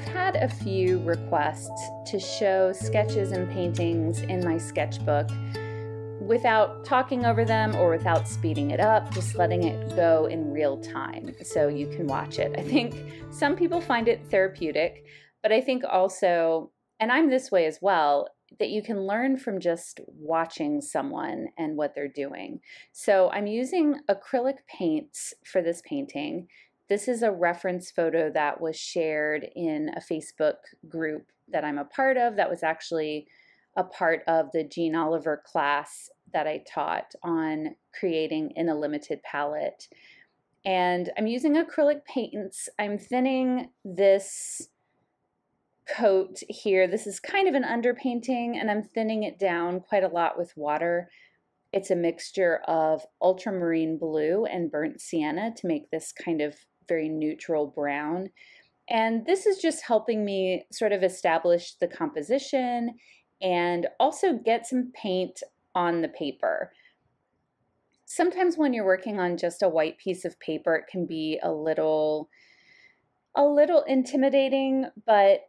I've had a few requests to show sketches and paintings in my sketchbook without talking over them or without speeding it up, just letting it go in real time so you can watch it. I think some people find it therapeutic, but I think also, and I'm this way as well, that you can learn from just watching someone and what they're doing. So I'm using acrylic paints for this painting. This is a reference photo that was shared in a Facebook group that I'm a part of that was actually a part of the Jean Oliver class that I taught on creating in a limited palette. And I'm using acrylic paints. I'm thinning this coat here. This is kind of an underpainting and I'm thinning it down quite a lot with water. It's a mixture of ultramarine blue and burnt sienna to make this kind of very neutral brown. And this is just helping me sort of establish the composition and also get some paint on the paper. Sometimes when you're working on just a white piece of paper, it can be a little a little intimidating, but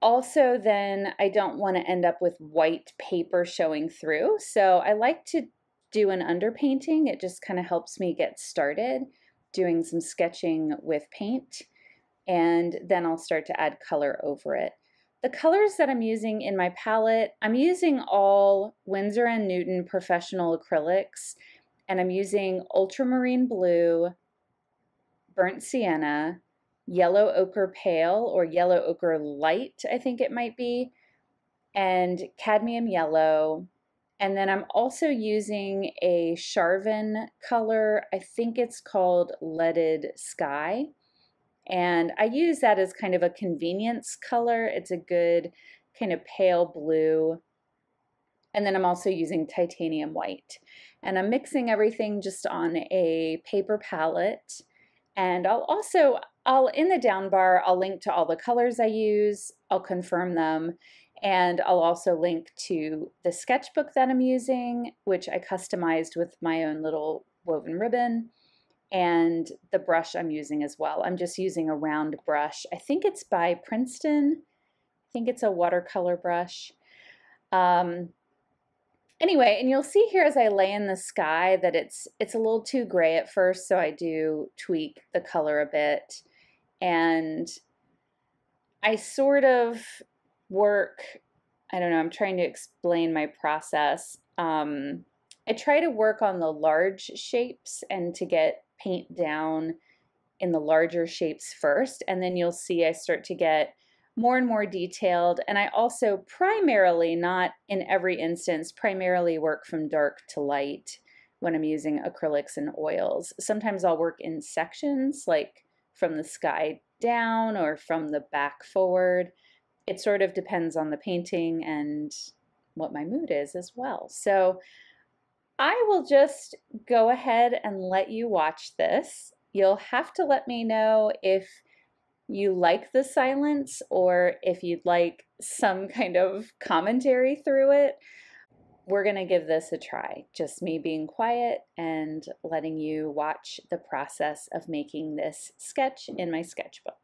also then I don't want to end up with white paper showing through. So I like to do an underpainting. It just kind of helps me get started doing some sketching with paint and then I'll start to add color over it. The colors that I'm using in my palette, I'm using all Winsor & Newton professional acrylics and I'm using ultramarine blue, burnt sienna, yellow ochre pale or yellow ochre light, I think it might be, and cadmium yellow. And then I'm also using a Charvin color, I think it's called Leaded Sky. And I use that as kind of a convenience color. It's a good kind of pale blue. And then I'm also using titanium white. And I'm mixing everything just on a paper palette. And I'll also, I'll in the down bar, I'll link to all the colors I use. I'll confirm them. And I'll also link to the sketchbook that I'm using, which I customized with my own little woven ribbon and the brush I'm using as well. I'm just using a round brush. I think it's by Princeton. I think it's a watercolor brush. Um, anyway, and you'll see here as I lay in the sky that it's it's a little too gray at first, so I do tweak the color a bit. And I sort of work, I don't know, I'm trying to explain my process. Um, I try to work on the large shapes and to get paint down in the larger shapes first, and then you'll see I start to get more and more detailed. And I also primarily, not in every instance, primarily work from dark to light when I'm using acrylics and oils. Sometimes I'll work in sections, like from the sky down or from the back forward. It sort of depends on the painting and what my mood is as well. So I will just go ahead and let you watch this. You'll have to let me know if you like the silence or if you'd like some kind of commentary through it. We're going to give this a try, just me being quiet and letting you watch the process of making this sketch in my sketchbook.